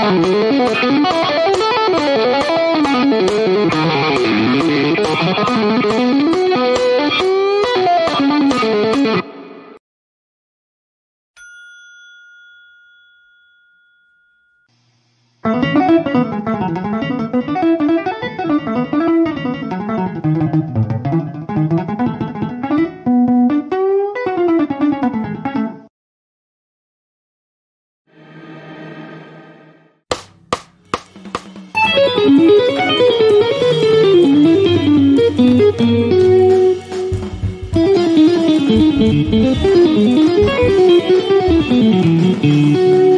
Thank you. Thank you.